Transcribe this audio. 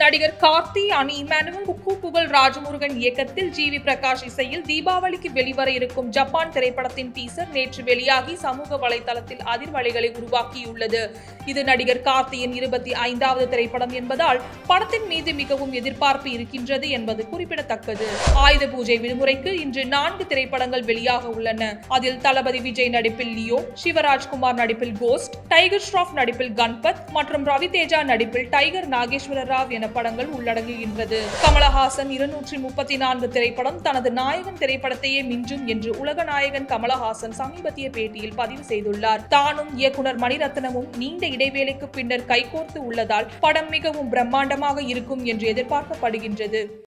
நடிகர் கார்த்தி அணி இமானுவல் குக்கு புகழ் ராஜமுருகன் இயக்கத்தில் ஜி வி பிரகாஷ் இசையில் தீபாவளிக்கு வெளிவர இருக்கும் ஜப்பான் திரைப்படத்தின் டீசர் நேற்று வெளியாகி சமூக வலைதளத்தில் அதிர்வலைகளை உருவாக்கியுள்ளது. இது நடிகர் கார்த்தியின் இருபத்தி ஐந்தாவது திரைப்படம் என்பதால் படத்தின் மீது மிகவும் எதிர்பார்ப்பு இருக்கின்றது என்பது குறிப்பிடத்தக்கது. ஆயுத பூஜை விடுமுறைக்கு இன்று நான்கு திரைப்படங்கள் வெளியாக உள்ளன. அதில் தளபதி விஜய் நடிப்பில் லியோ சிவராஜ்குமார் நடிப்பில் கோஸ்ட் டைகர் ஷ்ராஃப் நடிப்பில் கன்பத் மற்றும் ரவி தேஜா நடிப்பில் டைகர் நாகேஸ்வர ராவ் என படங்கள் உள்ளடங்குகின்றது. கமலஹாசன் இருநூற்றி முப்பத்தி நான்கு திரைப்படம் தனது நாயகன் திரைப்படத்தையே மிஞ்சும் என்று உலக நாயகன் கமலஹாசன் சமீபத்திய பேட்டியில் பதிவு செய்துள்ளார். தானும் இயக்குனர் மணிரத்னமும் நீண்ட இடைவேளைக்கு பின்னர் கைகோர்த்து உள்ளதால் படம் மிகவும் பிரம்மாண்டமாக இருக்கும் என்று எதிர்பார்க்கப்படுகின்றது.